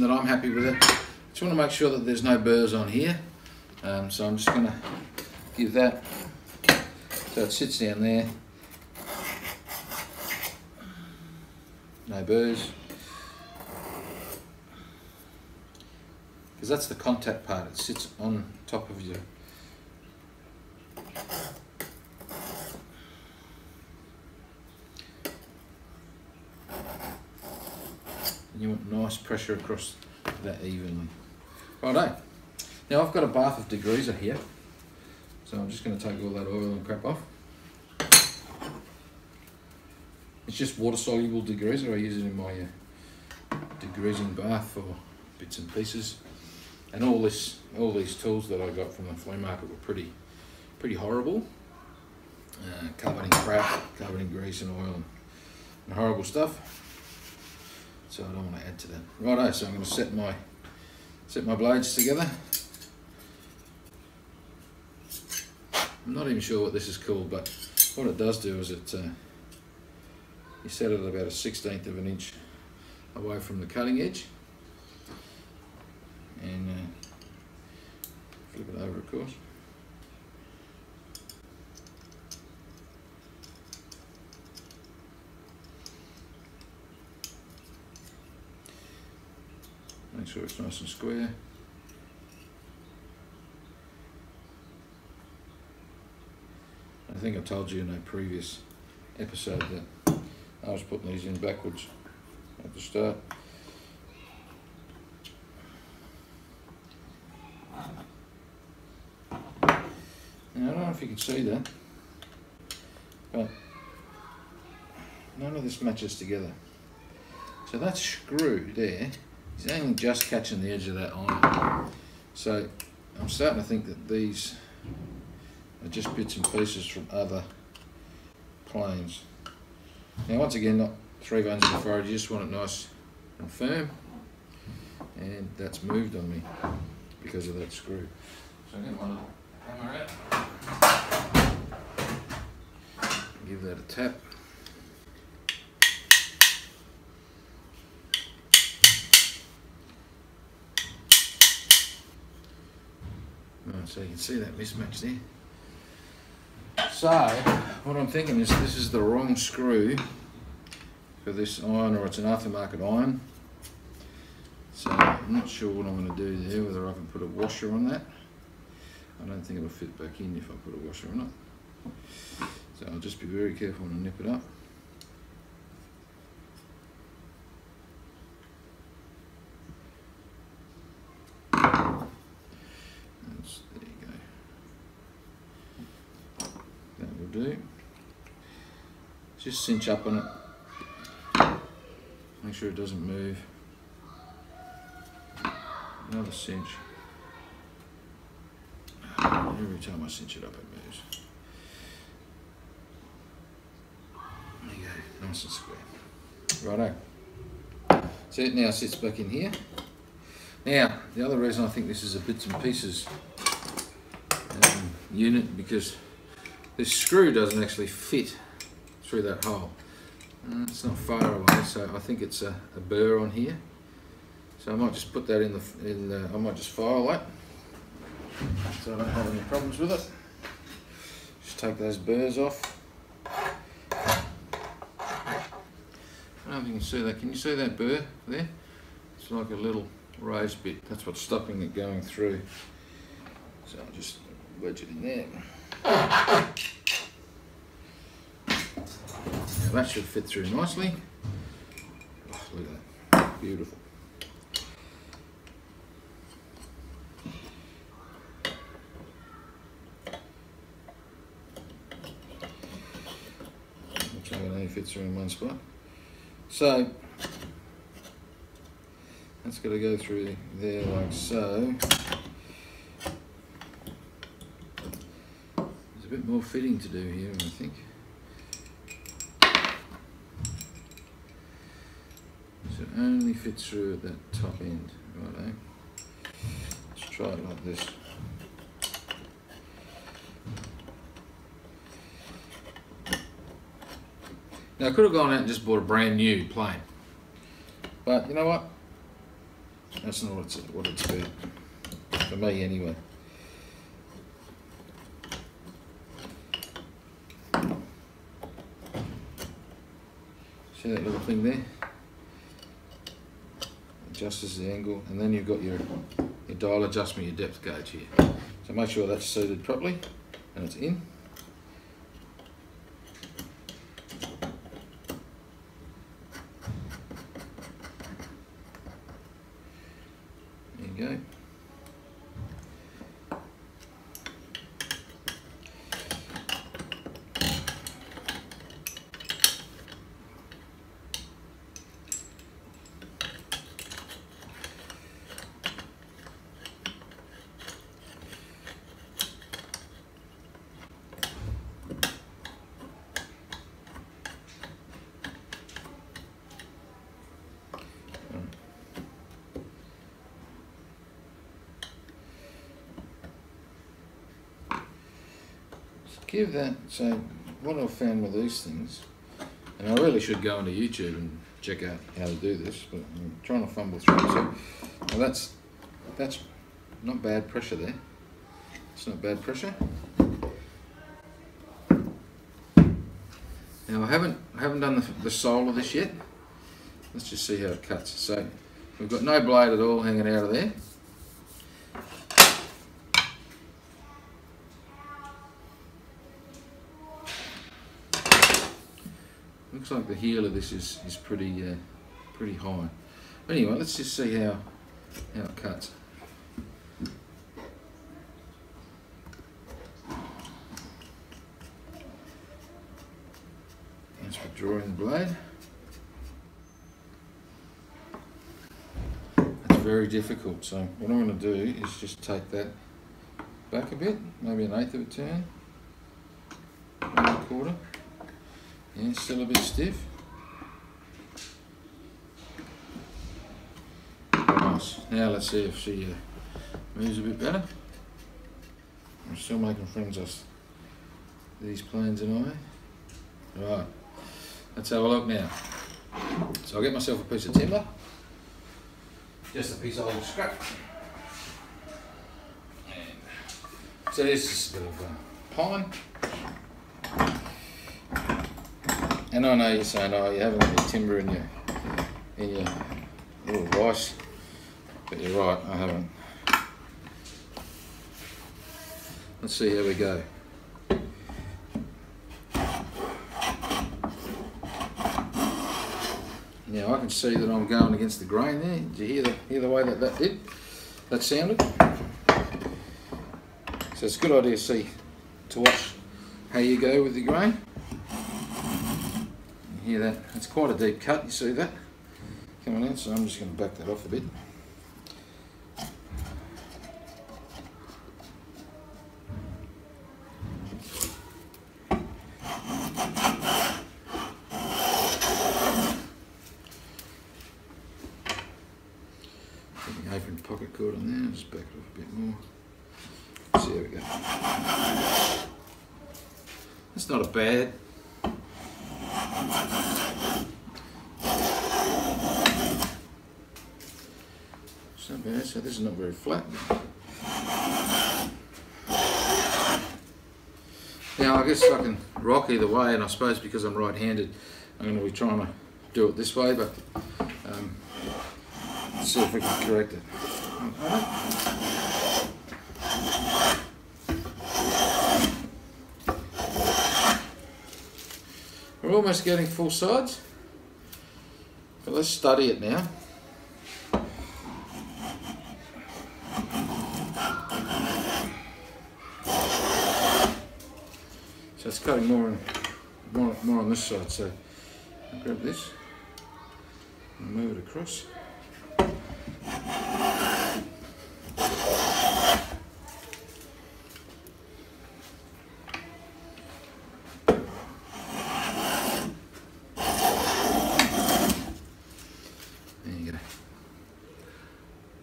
position that I'm happy with it. Just want to make sure that there's no burrs on here. Um, so I'm just going to give that so it sits down there. No burrs. Because that's the contact part, it sits on top of you. And you want nice pressure across that evenly. Righto. Now I've got a bath of degreaser here. So I'm just going to take all that oil and crap off. It's just water soluble degreaser. I use it in my uh, degreasing bath for bits and pieces. And all this, all these tools that I got from the flea market were pretty, pretty horrible. Uh, covered in crap, covered in grease and oil and, and horrible stuff. So I don't want to add to that. Righto, so I'm going to set my set my blades together. I'm not even sure what this is called, but what it does do is it uh, you set it about a sixteenth of an inch away from the cutting edge, and uh, flip it over, of course. Make sure it's nice and square. I think I told you in a previous episode that I was putting these in backwards at the start. Now, I don't know if you can see that, but none of this matches together. So that screw there is only just catching the edge of that iron. So I'm starting to think that these are just bits and pieces from other planes. Now once again, not three bones in the forehead, you just want it nice and firm. And that's moved on me because of that screw. So I get my little hammer out. Give that a tap. So you can see that mismatch there. So, what I'm thinking is this is the wrong screw for this iron or it's an aftermarket iron. So I'm not sure what I'm going to do there, whether I can put a washer on that. I don't think it'll fit back in if I put a washer on it. So I'll just be very careful to nip it up. That's, there you go. That will do. Just cinch up on it. Make sure it doesn't move. Another cinch. Every time I cinch it up, it moves. There you go, nice and square. Righto. So it now sits back in here. Now, the other reason I think this is a bits and pieces um, unit because this screw doesn't actually fit through that hole. Uh, it's not far away, so I think it's a, a burr on here. So I might just put that in the, in the, I might just file that so I don't have any problems with it. Just take those burrs off. I don't know if you can see that. Can you see that burr there? It's like a little raised bit. That's what's stopping it going through. So I'll just wedge it in there. Now that should fit through nicely. Oh, look at that. Beautiful. Looks like it only fits through in one spot. So that's got to go through there like so. A bit more fitting to do here, I think. So it only fits through at that top end, righto. Let's try it like this. Now I could have gone out and just bought a brand new plane. But you know what? That's not what it's, what it's about. For me, anyway. See that little thing there? Adjusts the angle, and then you've got your, your dial adjustment, your depth gauge here. So make sure that's seated properly and it's in. There you go. Give that, so what I've found with these things, and I really should go onto YouTube and check out how to do this, but I'm trying to fumble through. So well, that's, that's not bad pressure there. It's not bad pressure. Now I haven't, I haven't done the, the sole of this yet. Let's just see how it cuts. So we've got no blade at all hanging out of there. Looks like the heel of this is, is pretty uh, pretty high. Anyway, let's just see how how it cuts. For drawing the blade. It's very difficult, so what I'm going to do is just take that back a bit, maybe an eighth of a turn, a quarter. Yeah, still a bit stiff. Nice. Now let's see if she uh, moves a bit better. I'm still making friends with these planes and I. Right, let's have a look now. So I'll get myself a piece of timber. Just a piece of old scrap. And so this is a bit of uh, pine. And I know you're saying, oh, you haven't any timber in your in your little vise, but you're right, I haven't. Let's see how we go. Now I can see that I'm going against the grain there. Did you hear the hear the way that that did? That sounded. So it's a good idea to see to watch how you go with the grain hear that? It's quite a deep cut, you see that? Coming in, so I'm just going to back that off a bit. open pocket cord on there, just back it off a bit more. See, there we go. That's not a bad so this is not very flat. Now I guess I can rock either way and I suppose because I'm right-handed I'm going to be trying to do it this way but um, see if we can correct it. We're almost getting full sides. But let's study it now. So it's cutting more, and more, more on this side. So I'll grab this and move it across.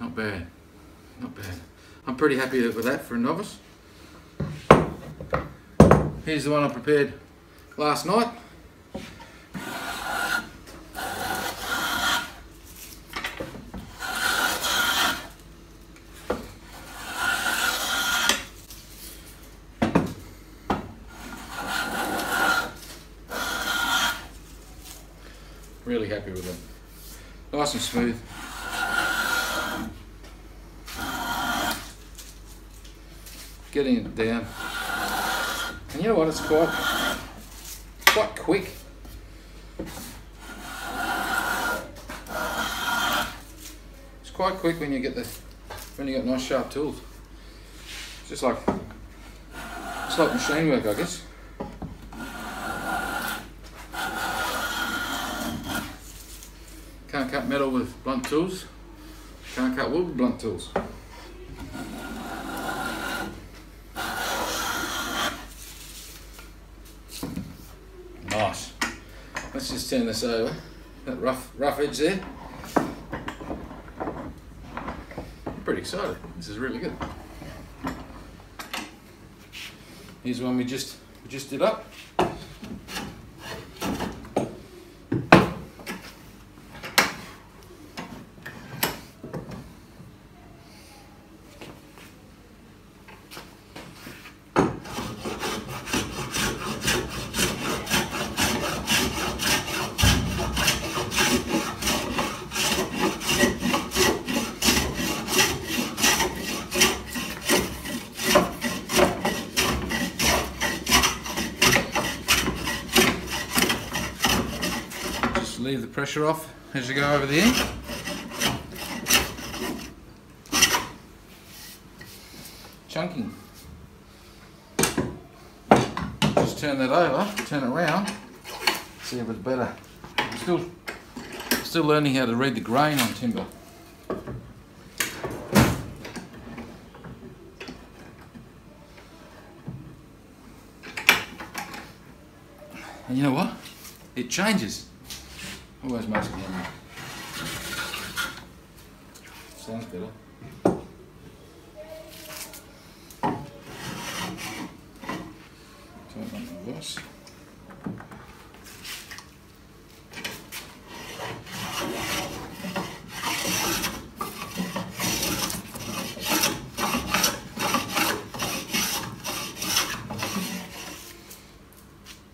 Not bad. Not bad. I'm pretty happy with that for a novice. Here's the one I prepared last night. Really happy with it. Nice and smooth. Getting it down. And you know what, it's quite, quite quick. It's quite quick when you get the, when you got nice sharp tools. It's just like, it's like machine work, I guess. Can't cut metal with blunt tools. Can't cut wood with blunt tools. Nice. Let's just turn this over. That rough rough edge there. I'm pretty excited. This is really good. Here's one we just we just did up. Just leave the pressure off as you go over the end. Chunking. Just turn that over, turn it around, see if it's better. I'm still, still learning how to read the grain on timber. And you know what? It changes. Always makes me happy. Sounds better. Turn on reverse.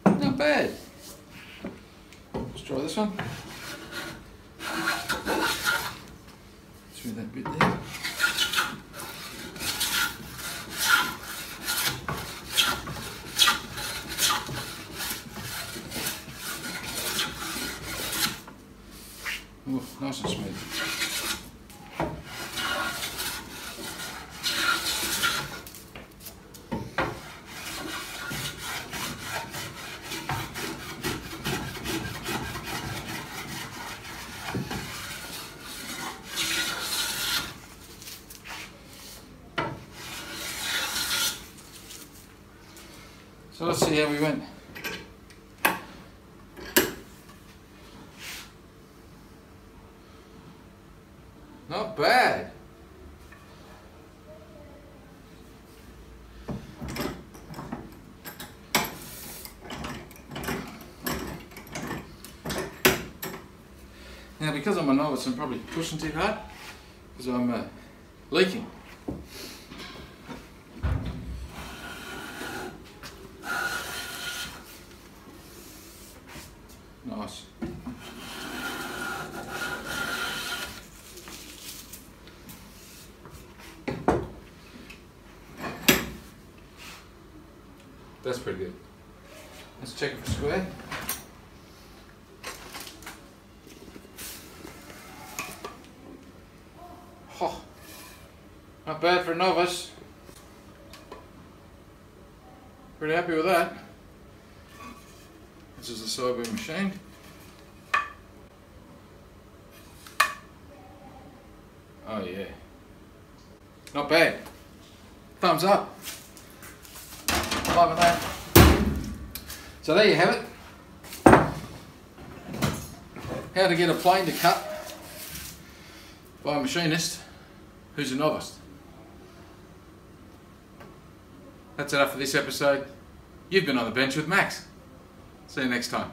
Not bad. Let's try this one. Through that bit there. Ooh, nice and smooth. So let's see how we went. Not bad. Now, because I'm a novice, I'm probably pushing too hard because I'm uh, leaking. Nice. That's pretty good. Let's check it for square. Oh, not bad for a novice. Pretty happy with that. This is a soybean machine. Oh yeah. Not bad. Thumbs up. Loving that. So there you have it. How to get a plane to cut by a machinist who's a novice. That's enough for this episode. You've been on the bench with Max. See you next time.